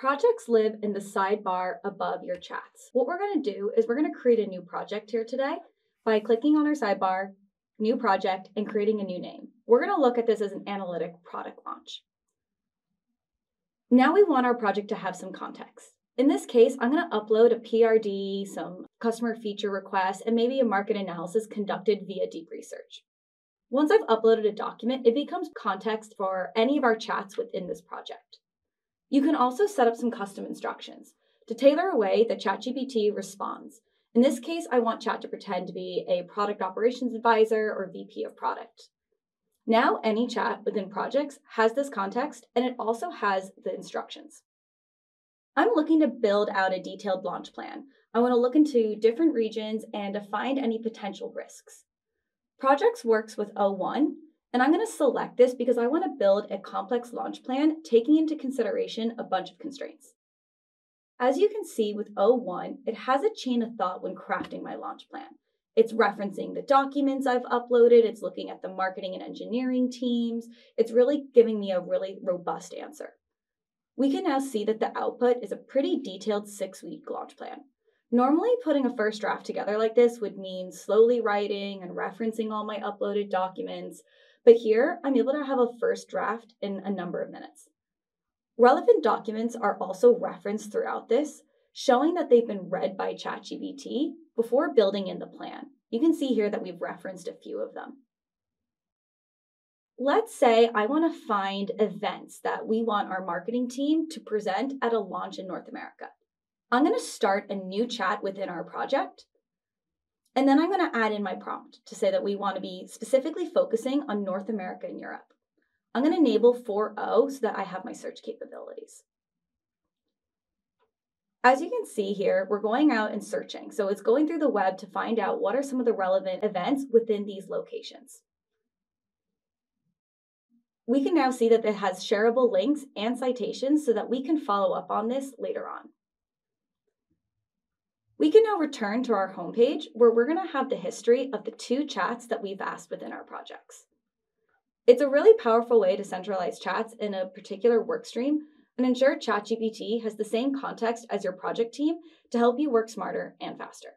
Projects live in the sidebar above your chats. What we're going to do is we're going to create a new project here today by clicking on our sidebar, new project, and creating a new name. We're going to look at this as an analytic product launch. Now we want our project to have some context. In this case, I'm going to upload a PRD, some customer feature requests, and maybe a market analysis conducted via deep research. Once I've uploaded a document, it becomes context for any of our chats within this project. You can also set up some custom instructions to tailor a way that ChatGPT responds. In this case, I want Chat to pretend to be a product operations advisor or VP of product. Now, any chat within projects has this context and it also has the instructions. I'm looking to build out a detailed launch plan. I want to look into different regions and to find any potential risks. Projects works with O1 and I'm going to select this because I want to build a complex launch plan taking into consideration a bunch of constraints. As you can see with O1, it has a chain of thought when crafting my launch plan. It's referencing the documents I've uploaded, it's looking at the marketing and engineering teams, it's really giving me a really robust answer. We can now see that the output is a pretty detailed six week launch plan. Normally, putting a first draft together like this would mean slowly writing and referencing all my uploaded documents, but here, I'm able to have a first draft in a number of minutes. Relevant documents are also referenced throughout this, showing that they've been read by ChatGPT before building in the plan. You can see here that we've referenced a few of them. Let's say I want to find events that we want our marketing team to present at a launch in North America. I'm going to start a new chat within our project and then I'm going to add in my prompt to say that we want to be specifically focusing on North America and Europe. I'm going to enable 4o so that I have my search capabilities. As you can see here, we're going out and searching. So it's going through the web to find out what are some of the relevant events within these locations. We can now see that it has shareable links and citations so that we can follow up on this later on. We can now return to our homepage where we're going to have the history of the two chats that we've asked within our projects. It's a really powerful way to centralize chats in a particular workstream and ensure ChatGPT has the same context as your project team to help you work smarter and faster.